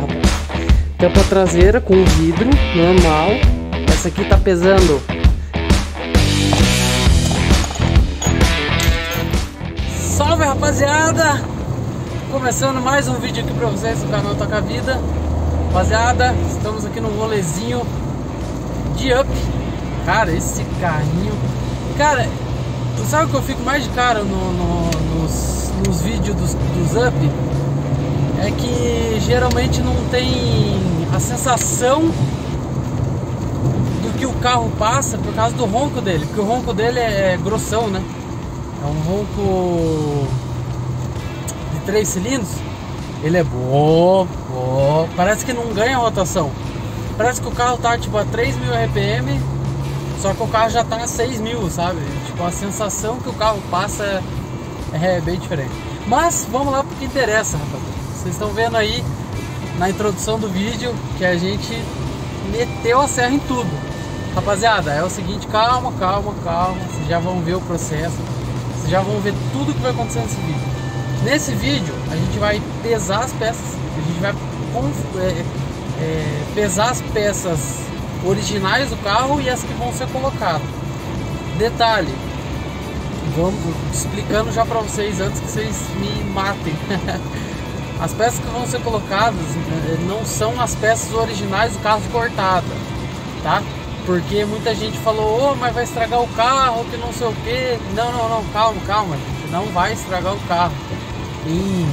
rapaz. Tampa traseira com vidro normal. Essa aqui tá pesando. Salve rapaziada! Começando mais um vídeo aqui pra vocês no canal Toca Vida. Rapaziada, estamos aqui no rolezinho de Up. Cara, esse carrinho. Cara, tu sabe que eu fico mais de cara no, no, nos, nos vídeos dos, dos Up? É que geralmente não tem a sensação do que o carro passa por causa do ronco dele. Porque o ronco dele é grossão, né? É um ronco de três cilindros. Ele é bom. Parece que não ganha rotação. Parece que o carro tá tipo a 3 mil RPM, só que o carro já tá a 6 mil, sabe? Tipo, a sensação que o carro passa é bem diferente. Mas vamos lá pro que interessa, rapaziada. Vocês estão vendo aí na introdução do vídeo que a gente meteu a serra em tudo. Rapaziada, é o seguinte, calma, calma, calma. Vocês já vão ver o processo. Vocês já vão ver tudo que vai acontecer nesse vídeo. Nesse vídeo a gente vai pesar as peças. A gente vai é, é, pesar as peças originais do carro e as que vão ser colocadas. Detalhe, vamos explicando já para vocês antes que vocês me matem. As peças que vão ser colocadas eh, não são as peças originais do carro cortada, tá? Porque muita gente falou, oh, mas vai estragar o carro, que não sei o que. Não, não, não, calma, calma, gente. Não vai estragar o carro. Em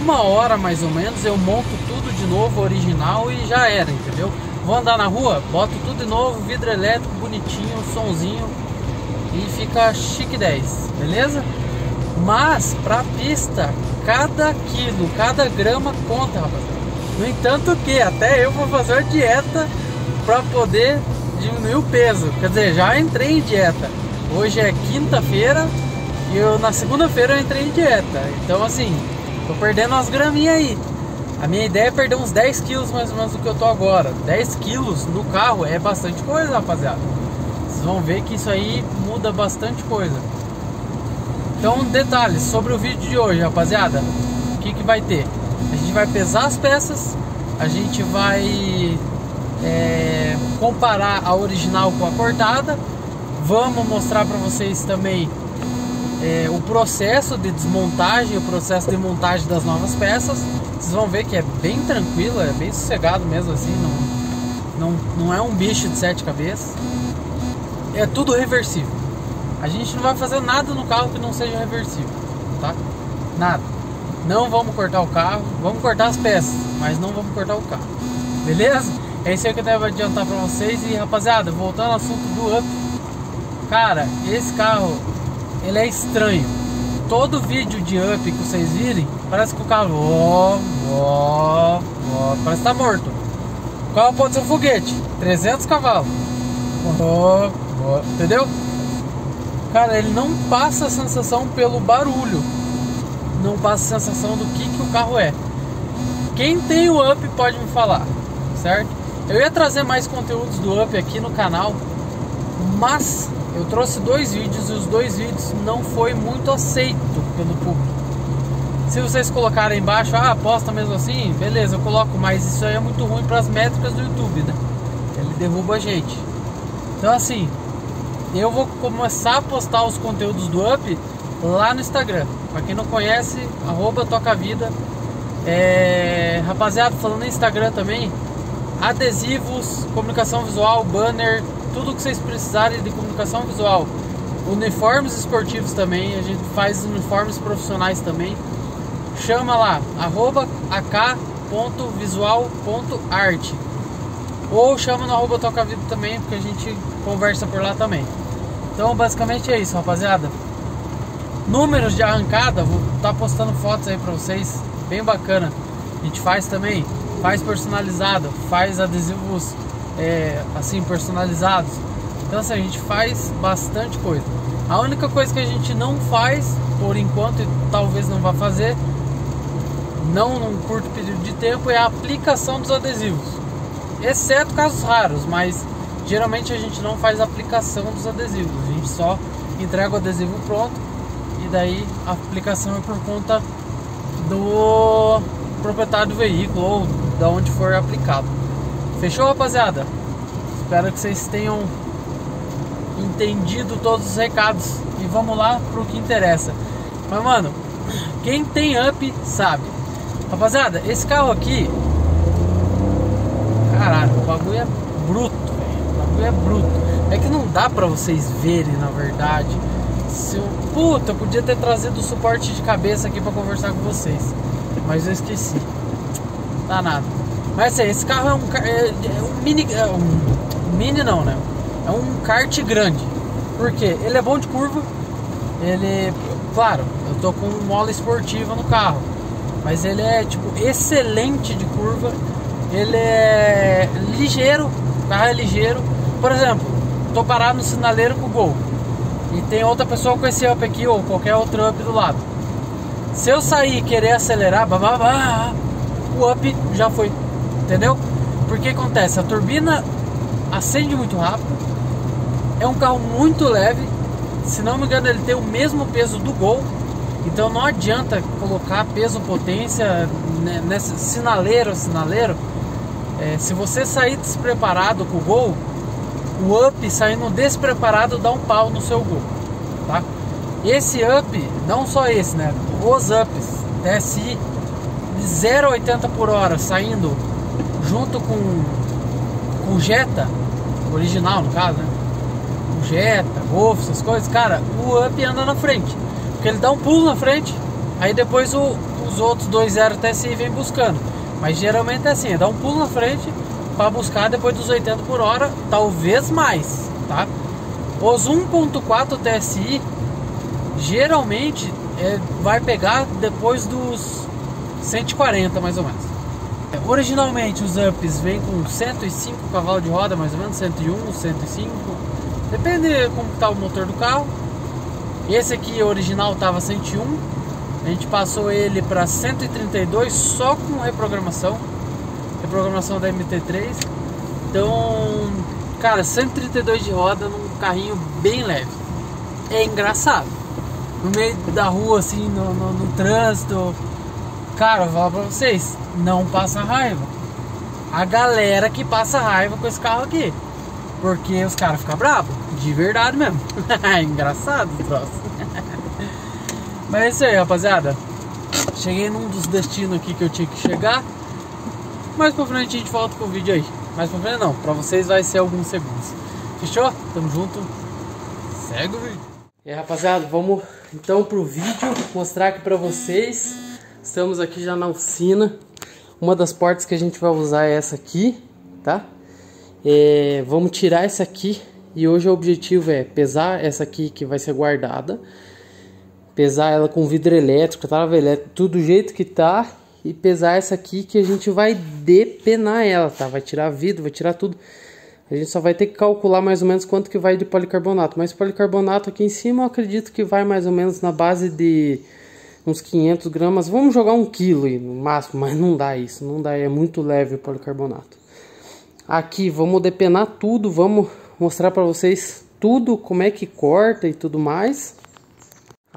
uma hora mais ou menos eu monto tudo de novo, original e já era, entendeu? Vou andar na rua, boto tudo de novo, vidro elétrico bonitinho, somzinho e fica chique 10, beleza? Mas pra pista, cada quilo, cada grama conta, rapaziada. No entanto que até eu vou fazer dieta para poder diminuir o peso. Quer dizer, já entrei em dieta. Hoje é quinta-feira e eu na segunda-feira eu entrei em dieta. Então assim, tô perdendo umas graminhas aí. A minha ideia é perder uns 10 quilos mais ou menos do que eu tô agora. 10 quilos no carro é bastante coisa, rapaziada. Vocês vão ver que isso aí muda bastante coisa. Então, detalhes sobre o vídeo de hoje, rapaziada. O que, que vai ter? A gente vai pesar as peças, a gente vai é, comparar a original com a cortada. Vamos mostrar para vocês também é, o processo de desmontagem, o processo de montagem das novas peças. Vocês vão ver que é bem tranquilo, é bem sossegado mesmo assim, não, não, não é um bicho de sete cabeças. É tudo reversível. A gente não vai fazer nada no carro que não seja reversível, tá? Nada. Não vamos cortar o carro, vamos cortar as peças, mas não vamos cortar o carro. Beleza? É isso aí que eu devo adiantar pra vocês. E rapaziada, voltando ao assunto do Up. Cara, esse carro, ele é estranho. Todo vídeo de Up que vocês virem, parece que o carro, ó, ó, ó, parece que tá morto. O carro pode ser um foguete, 300 cavalos. Ó, ó, entendeu? Cara, ele não passa a sensação pelo barulho. Não passa a sensação do que, que o carro é. Quem tem o Up pode me falar, certo? Eu ia trazer mais conteúdos do Up aqui no canal, mas eu trouxe dois vídeos e os dois vídeos não foi muito aceito pelo público. Se vocês colocarem embaixo, ah, posta mesmo assim, beleza, eu coloco, mas isso aí é muito ruim para as métricas do YouTube, né? Ele derruba a gente. Então assim, eu vou começar a postar os conteúdos do Up lá no Instagram. Para quem não conhece, arroba Toca Vida. É, rapaziada, falando no Instagram também, adesivos, comunicação visual, banner, tudo que vocês precisarem de comunicação visual. Uniformes esportivos também, a gente faz uniformes profissionais também. Chama lá, arroba ak.visual.art ou chama no arroba Toca Vida também, porque a gente conversa por lá também. Então basicamente é isso, rapaziada. Números de arrancada, vou estar tá postando fotos aí pra vocês, bem bacana. A gente faz também, faz personalizado, faz adesivos é, assim personalizados. Então assim, a gente faz bastante coisa. A única coisa que a gente não faz, por enquanto, e talvez não vá fazer, não num curto período de tempo, é a aplicação dos adesivos. Exceto casos raros, mas Geralmente a gente não faz aplicação dos adesivos, a gente só entrega o adesivo pronto e daí a aplicação é por conta do proprietário do veículo ou da onde for aplicado. Fechou, rapaziada? Espero que vocês tenham entendido todos os recados e vamos lá pro que interessa. Mas mano, quem tem up sabe. Rapaziada, esse carro aqui, caralho, o bagulho é bruto, velho. O bagulho é bruto. É que não dá pra vocês verem, na verdade. Se eu, puta, eu podia ter trazido o suporte de cabeça aqui pra conversar com vocês. Mas eu esqueci. Tá nada. Mas assim, esse carro é um, é, é um mini. É um, mini não, né? É um kart grande. Por quê? Ele é bom de curva. Ele. Claro, eu tô com mola esportiva no carro. Mas ele é tipo excelente de curva. Ele é ligeiro. O carro é ligeiro. Por exemplo, tô parado no sinaleiro com o Gol. E tem outra pessoa com esse up aqui ou qualquer outro up do lado. Se eu sair e querer acelerar, babá, o up já foi. Entendeu? Porque acontece, a turbina acende muito rápido. É um carro muito leve. Se não me engano, ele tem o mesmo peso do Gol. Então não adianta colocar peso potência nesse sinaleiro, sinaleiro. É, se você sair despreparado com o Gol, o up saindo despreparado dá um pau no seu gol, tá? Esse up, não só esse, né? Os ups TSI de 0 a 80 por hora saindo junto com o Jetta, original no caso, né? O Jetta, Golf, essas coisas, cara, o up anda na frente. Porque ele dá um pulo na frente, aí depois o, os outros dois 0 TSI vem buscando. Mas geralmente é assim, dá um pulo na frente para buscar depois dos 80 por hora, talvez mais, tá? Os 1.4 TSI geralmente é, vai pegar depois dos 140 mais ou menos. Originalmente os ups vêm com 105 cavalos de roda, mais ou menos 101, 105, depende como está o motor do carro. Esse aqui original estava 101, a gente passou ele para 132 só com reprogramação reprogramação da MT3. Então, cara, 132 de roda num carrinho bem leve. É engraçado. No meio da rua, assim, no, no, no trânsito. Cara, eu vou falar pra vocês, não passa raiva. A galera que passa raiva com esse carro aqui. Porque os caras ficam bravos. De verdade mesmo. é engraçado o troço. Mas é isso aí, rapaziada. Cheguei num dos destinos aqui que eu tinha que chegar. Mais pra frente a gente volta com o vídeo aí. Mais pra frente não, pra vocês vai ser alguns segundos. Fechou? Tamo junto. Segue o vídeo. E aí, rapaziada, vamos então pro vídeo mostrar aqui pra vocês. Estamos aqui já na oficina. Uma das portas que a gente vai usar é essa aqui, tá? É, vamos tirar essa aqui e hoje o objetivo é pesar essa aqui que vai ser guardada. Pesar ela com vidro elétrico, tá? Tudo do jeito que tá e pesar essa aqui que a gente vai depenar ela, tá? Vai tirar vidro, vai tirar tudo. A gente só vai ter que calcular mais ou menos quanto que vai de policarbonato. Mas policarbonato aqui em cima eu acredito que vai mais ou menos na base de uns 500 gramas. Vamos jogar um quilo no máximo, mas não dá isso. Não dá, é muito leve o policarbonato. Aqui vamos depenar tudo, vamos mostrar para vocês tudo, como é que corta e tudo mais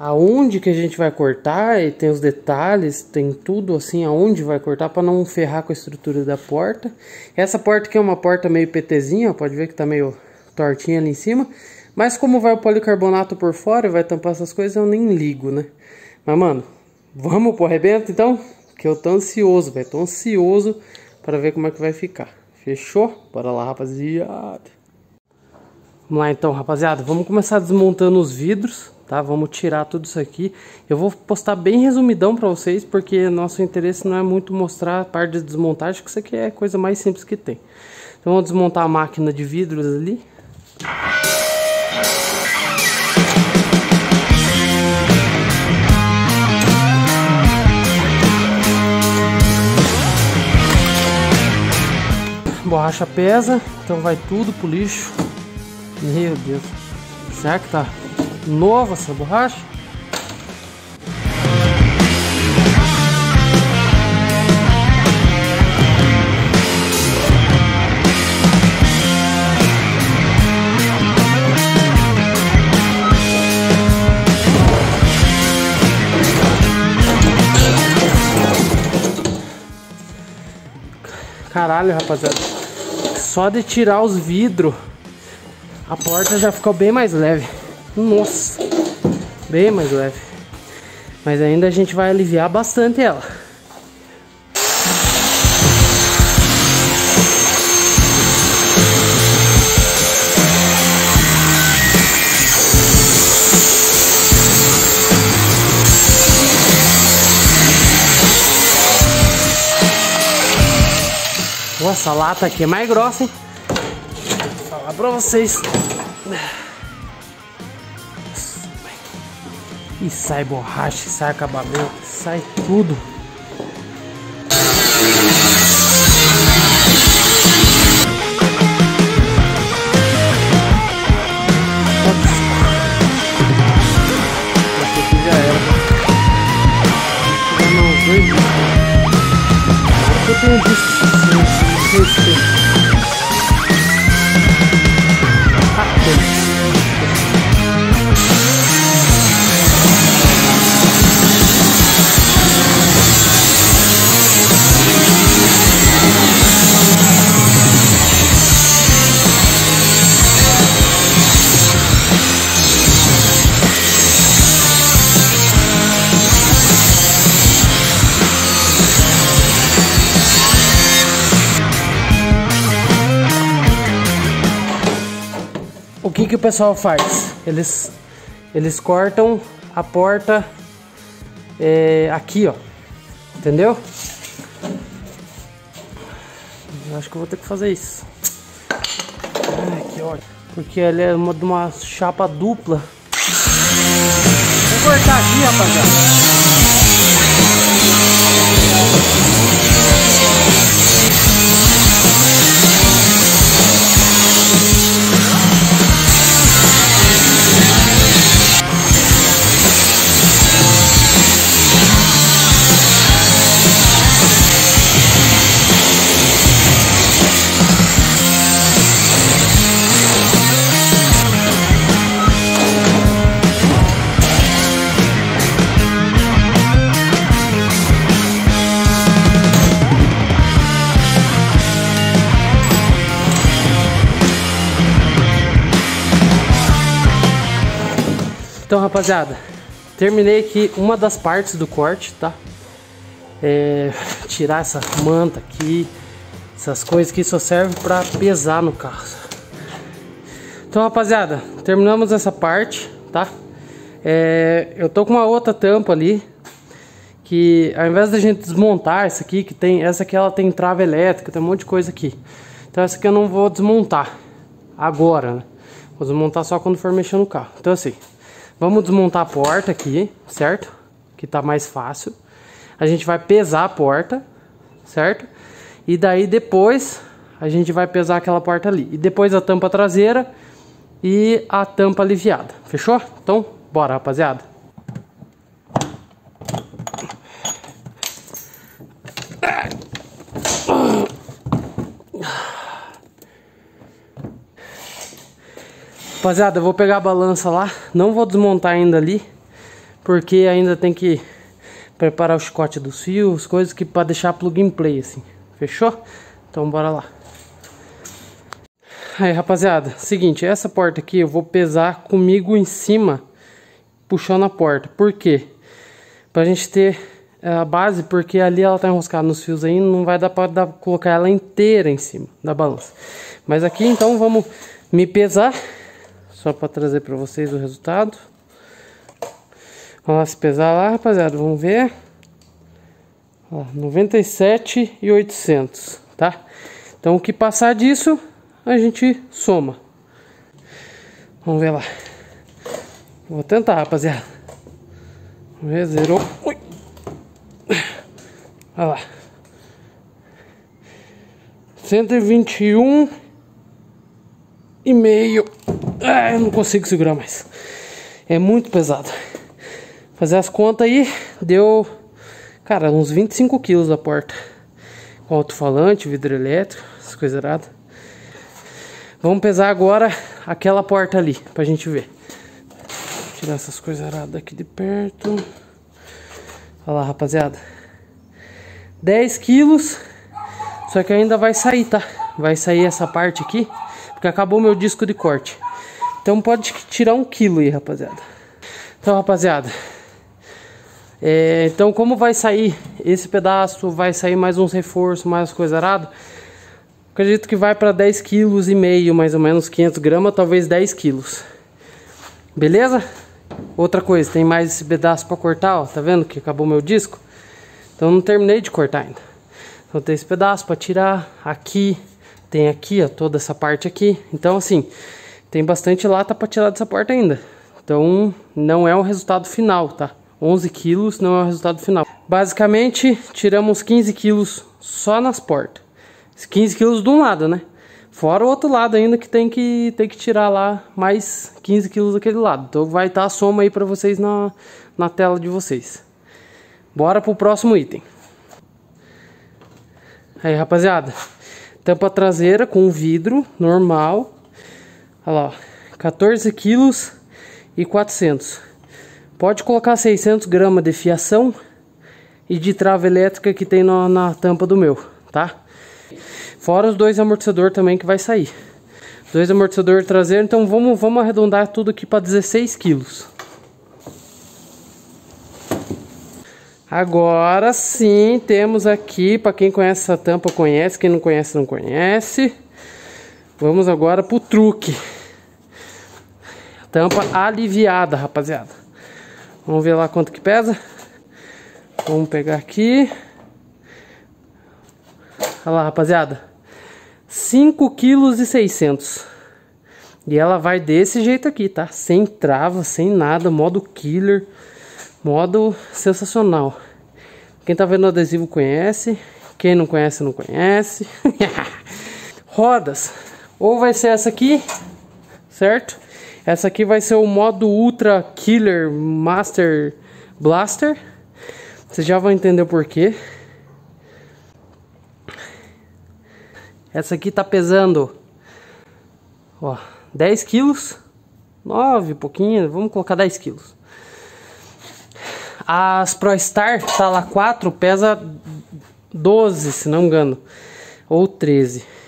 aonde que a gente vai cortar e tem os detalhes, tem tudo assim aonde vai cortar para não ferrar com a estrutura da porta. Essa porta aqui é uma porta meio PTzinha, pode ver que tá meio tortinha ali em cima, mas como vai o policarbonato por fora e vai tampar essas coisas, eu nem ligo, né? Mas mano, vamos pro arrebento então? Que eu tô ansioso, velho, tô ansioso para ver como é que vai ficar. Fechou? Bora lá, rapaziada. Vamos lá então, rapaziada, vamos começar desmontando os vidros tá? Vamos tirar tudo isso aqui. Eu vou postar bem resumidão para vocês, porque nosso interesse não é muito mostrar a parte de desmontagem, que isso aqui é a coisa mais simples que tem. Então vamos desmontar a máquina de vidros ali. Borracha pesa, então vai tudo pro lixo. Meu Deus. Será que tá nova essa borracha. Caralho, rapaziada. Só de tirar os vidros, a porta já ficou bem mais leve. Nossa, bem mais leve. Mas ainda a gente vai aliviar bastante ela. Nossa, a lata aqui é mais grossa, hein? Vou falar pra vocês. E sai borracha, sai acabamento, sai tudo. Que o pessoal faz? Eles eles cortam a porta é, aqui, ó. Entendeu? Eu acho que eu vou ter que fazer isso. Ai, que ótimo. Porque ela é uma de uma chapa dupla. Vou cortar aqui, rapaziada. Rapaziada, terminei aqui uma das partes do corte, tá? É, tirar essa manta aqui, essas coisas que só servem para pesar no carro. Então, rapaziada, terminamos essa parte, tá? É, eu tô com uma outra tampa ali, que ao invés da gente desmontar essa aqui, que tem essa aqui ela tem trava elétrica, tem um monte de coisa aqui. Então essa aqui eu não vou desmontar agora, né? Vou desmontar só quando for mexer no carro. Então assim, vamos desmontar a porta aqui, certo? Que tá mais fácil. A gente vai pesar a porta, certo? E daí depois a gente vai pesar aquela porta ali. E depois a tampa traseira e a tampa aliviada. Fechou? Então, bora, rapaziada. Rapaziada, eu vou pegar a balança lá. Não vou desmontar ainda ali. Porque ainda tem que preparar o chicote dos fios, coisas que para deixar plug and play assim. Fechou? Então bora lá. Aí, rapaziada, seguinte, essa porta aqui eu vou pesar comigo em cima, puxando a porta. Por quê? Pra gente ter a base, porque ali ela tá enroscada nos fios ainda, não vai dar pra dar, colocar ela inteira em cima da balança. Mas aqui então vamos me pesar, só para trazer para vocês o resultado. Vamos lá se pesar lá, rapaziada, vamos ver. Ó, 97,800, tá? Então o que passar disso, a gente soma. Vamos ver lá. Vou tentar, rapaziada. Vamos ver, zerou. Ui. Olha lá. 121 e meio. Ah, eu não consigo segurar mais. É muito pesado. Fazer as contas aí, deu, cara, uns 25 quilos a porta. Com alto-falante, vidro elétrico, essas coisas erradas. Vamos pesar agora aquela porta ali, pra gente ver. Tirar essas coisas erradas aqui de perto. Olha lá, rapaziada. 10 quilos. Só que ainda vai sair, tá? Vai sair essa parte aqui, porque acabou meu disco de corte. Então pode tirar um quilo aí, rapaziada. Então, rapaziada. É, então, como vai sair esse pedaço, vai sair mais uns reforços, mais coisa arado. Acredito que vai para 10 quilos e meio, mais ou menos 500 gramas, talvez 10 quilos. Beleza? Outra coisa, tem mais esse pedaço para cortar, ó. Tá vendo que acabou meu disco? Então não terminei de cortar ainda. Então tem esse pedaço para tirar aqui, tem aqui, ó, toda essa parte aqui. Então assim, tem bastante lata para tirar dessa porta ainda. Então não é o resultado final, tá? 11 quilos não é o resultado final. Basicamente, tiramos 15 quilos só nas portas. 15 quilos de um lado, né? Fora o outro lado ainda que tem que, tem que tirar lá mais 15 quilos daquele lado. Então vai estar tá a soma aí para vocês na, na tela de vocês. Bora pro próximo item. Aí, rapaziada. Tampa traseira com vidro normal. Olha lá, 14 quilos e 400. Pode colocar 600 gramas de fiação e de trava elétrica que tem na, na tampa do meu, tá? Fora os dois amortecedores também que vai sair. Dois amortecedores traseiros, então vamos, vamos arredondar tudo aqui para 16 quilos. Agora sim, temos aqui, para quem conhece essa tampa conhece, quem não conhece não conhece. Vamos agora pro truque. Tampa aliviada, rapaziada. Vamos ver lá quanto que pesa. Vamos pegar aqui. Olha lá, rapaziada. 5 kg e 600. E ela vai desse jeito aqui, tá? Sem trava, sem nada, modo killer. Modo sensacional. Quem tá vendo o adesivo conhece. Quem não conhece, não conhece. Rodas. Ou vai ser essa aqui, certo? Essa aqui vai ser o modo Ultra Killer Master Blaster. Vocês já vão entender o porquê. Essa aqui tá pesando ó, 10 quilos. 9, pouquinho, vamos colocar 10 quilos. As Pro Star Sala 4 pesa 12, se não me engano, ou 13.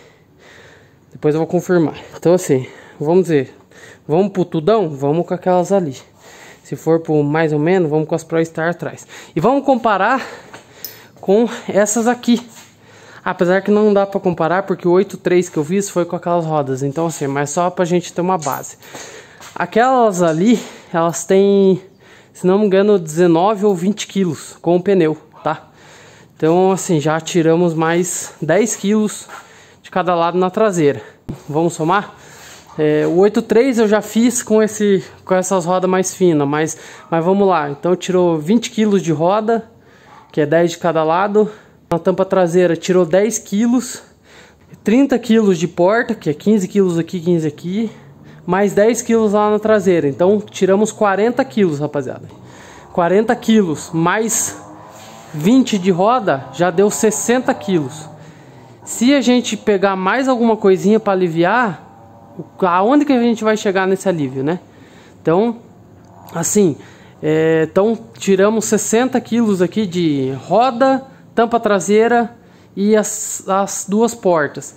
Depois eu vou confirmar. Então assim, vamos ver. Vamos pro tudão? Vamos com aquelas ali. Se for pro mais ou menos, vamos com as Pro Star atrás. E vamos comparar com essas aqui. Apesar que não dá para comparar, porque o 8.3 que eu fiz foi com aquelas rodas. Então assim, mas só pra gente ter uma base. Aquelas ali, elas têm se não me engano, 19 ou 20 quilos com o pneu, tá? Então, assim, já tiramos mais 10 quilos cada lado na traseira. Vamos somar? É, o 83 eu já fiz com, esse, com essas rodas mais finas, mas, mas vamos lá. Então, tirou 20 quilos de roda, que é 10 de cada lado. Na tampa traseira tirou 10 quilos. 30 quilos de porta, que é 15 quilos aqui, 15 aqui mais 10 quilos lá na traseira. Então tiramos 40 quilos, rapaziada. 40 quilos mais 20 de roda já deu 60 quilos. Se a gente pegar mais alguma coisinha para aliviar, aonde que a gente vai chegar nesse alívio, né? Então, assim, é, então tiramos 60 quilos aqui de roda, tampa traseira e as, as duas portas.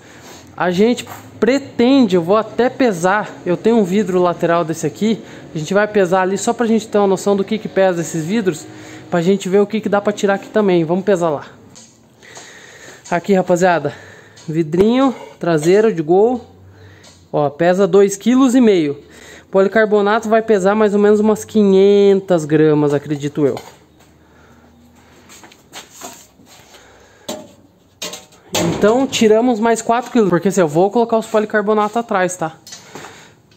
A gente pretende, eu vou até pesar, eu tenho um vidro lateral desse aqui, a gente vai pesar ali só pra gente ter uma noção do que que pesa esses vidros, pra gente ver o que que dá pra tirar aqui também, vamos pesar lá. Aqui rapaziada, vidrinho traseiro de gol, ó, pesa 2,5 kg. Policarbonato vai pesar mais ou menos umas 500 gramas, acredito eu. Então tiramos mais 4 kg, porque assim, eu vou colocar os policarbonatos atrás, tá?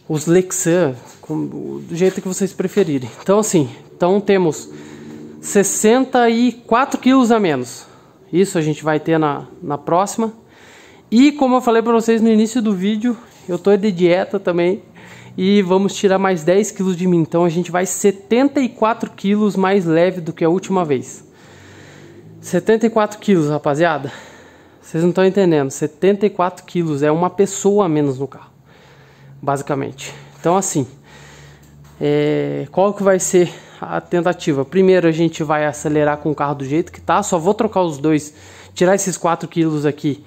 Os Lexan, do jeito que vocês preferirem. Então assim, então temos 64 quilos a menos. Isso a gente vai ter na, na próxima. E como eu falei para vocês no início do vídeo, eu tô de dieta também. E vamos tirar mais 10 quilos de mim. Então a gente vai 74 quilos mais leve do que a última vez. 74 quilos, rapaziada. Vocês não estão entendendo. 74 quilos é uma pessoa a menos no carro. Basicamente. Então assim. É, qual que vai ser a tentativa? Primeiro a gente vai acelerar com o carro do jeito que tá. Só vou trocar os dois. Tirar esses 4 quilos aqui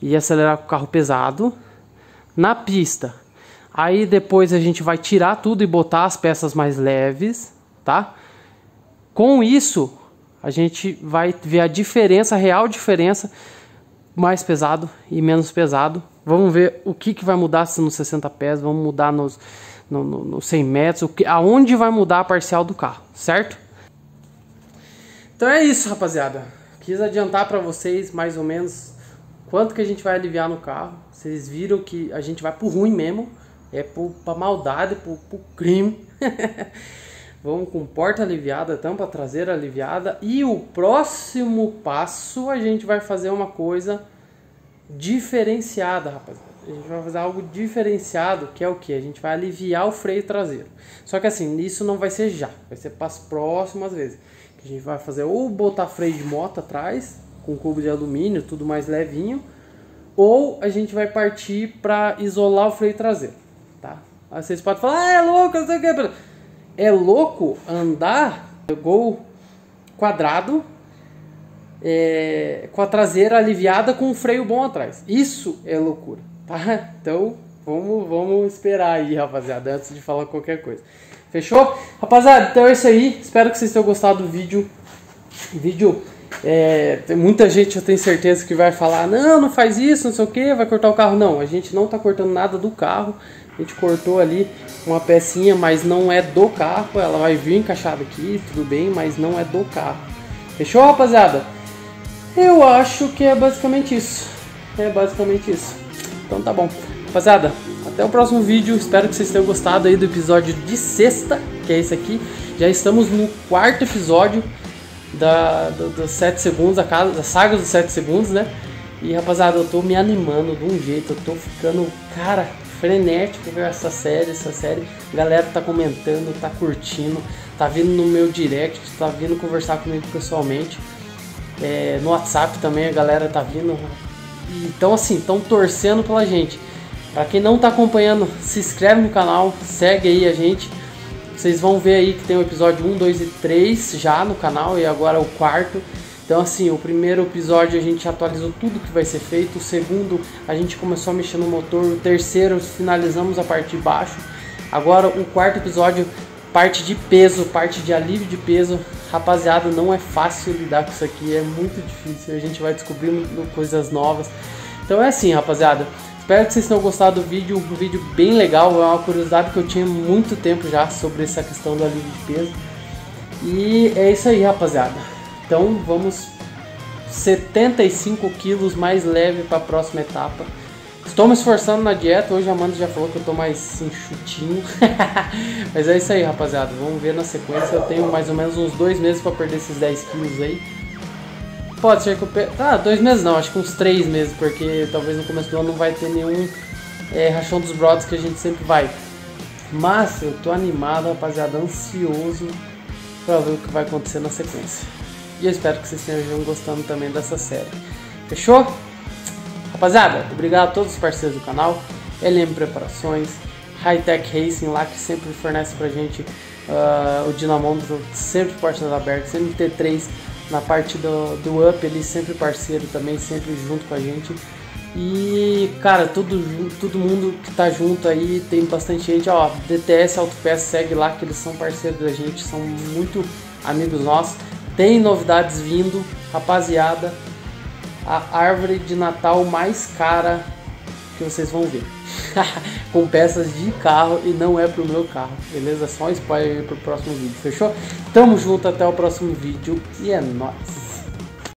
e acelerar com o carro pesado na pista. Aí depois a gente vai tirar tudo e botar as peças mais leves, tá? Com isso, a gente vai ver a diferença, a real diferença, mais pesado e menos pesado. Vamos ver o que, que vai mudar se nos 60 pés, vamos mudar nos, no, no, no 100 metros, o que, aonde vai mudar a parcial do carro, certo? Então é isso, rapaziada. Quis adiantar para vocês mais ou menos quanto que a gente vai aliviar no carro. Vocês viram que a gente vai pro ruim mesmo, é pro, pra maldade, pro, pro crime. Vamos com porta aliviada, tampa traseira aliviada. E o próximo passo a gente vai fazer uma coisa diferenciada, rapaziada. A gente vai fazer algo diferenciado, que é o que? A gente vai aliviar o freio traseiro. Só que assim, isso não vai ser já, vai ser para as próximas vezes. A gente vai fazer ou botar freio de moto atrás, com cubo de alumínio, tudo mais levinho, ou a gente vai partir para isolar o freio traseiro, tá? Aí vocês podem falar, ah, é louco, não sei o que. É louco andar gol quadrado é, com a traseira aliviada com um freio bom atrás. Isso é loucura, tá? Então vamos, vamos esperar aí, rapaziada, antes de falar qualquer coisa. Fechou? Rapaziada, então é isso aí. Espero que vocês tenham gostado do vídeo. Vídeo. É, tem muita gente, eu tenho certeza, que vai falar: não, não faz isso, não sei o que, vai cortar o carro. Não, a gente não tá cortando nada do carro. A gente cortou ali uma pecinha, mas não é do carro. Ela vai vir encaixada aqui, tudo bem, mas não é do carro. Fechou, rapaziada? Eu acho que é basicamente isso. É basicamente isso. Então tá bom. Rapaziada, até o próximo vídeo. Espero que vocês tenham gostado aí do episódio de sexta, que é esse aqui. Já estamos no quarto episódio da, do, dos 7 segundos, a casa, da saga dos 7 segundos, né? E rapaziada, eu tô me animando de um jeito, eu tô ficando, cara, frenético com essa série, essa série. A galera tá comentando, tá curtindo, tá vindo no meu direct, tá vindo conversar comigo pessoalmente. É, no WhatsApp também a galera tá vindo. Então assim, estão torcendo pela gente. Para quem não está acompanhando, se inscreve no canal, segue aí a gente. Vocês vão ver aí que tem o episódio 1, 2 e 3 já no canal e agora o quarto. Então assim, o primeiro episódio a gente atualizou tudo que vai ser feito, o segundo a gente começou a mexer no motor, o terceiro finalizamos a parte de baixo. Agora o quarto episódio, parte de peso, parte de alívio de peso. Rapaziada, não é fácil lidar com isso aqui, é muito difícil. A gente vai descobrindo coisas novas. Então é assim, rapaziada. Espero que vocês tenham gostado do vídeo, um vídeo bem legal, é uma curiosidade que eu tinha muito tempo já sobre essa questão do alívio de peso. E é isso aí, rapaziada. Então vamos 75 quilos mais leve para a próxima etapa. Estou me esforçando na dieta, hoje a Amanda já falou que eu estou mais enxutinho. Mas é isso aí, rapaziada. Vamos ver na sequência. Eu tenho mais ou menos uns dois meses para perder esses 10 quilos aí. Pode ser que eu pe... Ah, dois meses não, acho que uns três meses, porque talvez no começo do ano não vai ter nenhum é, rachão dos brothers que a gente sempre vai. Mas eu tô animado, rapaziada, ansioso pra ver o que vai acontecer na sequência. E eu espero que vocês estejam gostando também dessa série. Fechou? Rapaziada, obrigado a todos os parceiros do canal. LM Preparações, High Tech Racing lá que sempre fornece pra gente uh, o dinamômetro, sempre portas abertas, sempre T3 na parte do, do Up, ele sempre parceiro também, sempre junto com a gente. E, cara, todo, todo mundo que tá junto aí, tem bastante gente, ó, DTS Autopeça, segue lá que eles são parceiros da gente, são muito amigos nossos. Tem novidades vindo, rapaziada, a árvore de Natal mais cara que vocês vão ver. com peças de carro e não é pro meu carro, beleza? Só um spoiler aí pro próximo vídeo, fechou? Tamo junto, até o próximo vídeo e é nóis!